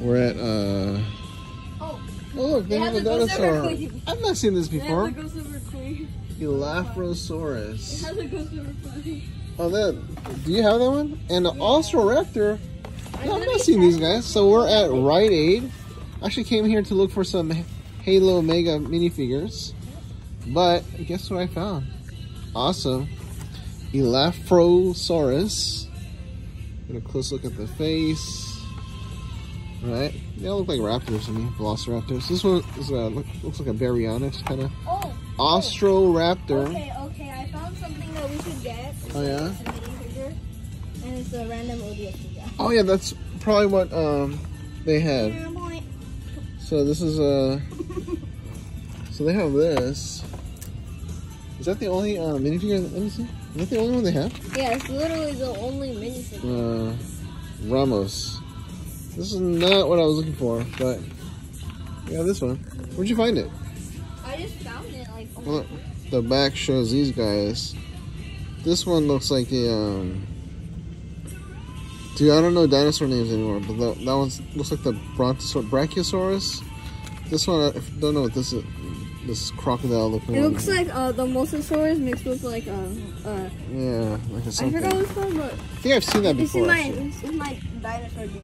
We're at uh Oh, Oh look, they, They have, have a the Ghost River dinosaur. I've not seen this they before. have the Queen. It has a Ghost River Queen. Oh that do you have that one? And the Austroraptor. I'm No, I've not seen these guys. So we're at Rite Aid. Actually came here to look for some Halo Mega minifigures. But guess what I found? Awesome. Elaphrosaurus. Get a close look at the face. Right? They all look like raptors to me, velociraptors. This one is, uh, look, looks like a baryonyx kind of. Oh, Austroraptor. okay, okay. I found something that we should get. Oh, yeah? A minifigure, and it's a random ODS. Oh yeah, that's probably what um they. Yeah, boy. So this is a. so they have this. Is that the only uh, minifigure? Let me see. Is that the only one they have? Yeah, it's literally the only minifigure. Uh, Ramos. This is not what I was looking for, but yeah, this one. Where'd you find it? I just found it like. Well, the back shows these guys. This one looks like a um. Dude, I don't know dinosaur names anymore, but that, that one looks like the Brontosaur, Brachiosaurus. This one, I don't know what this is. This crocodile looking It one. looks like uh, the Mosasaurus mixed with like a. Uh, Yeah, like a I something. forgot what it's called, but I think I've seen that it's before. in my actually. it's in my dinosaur.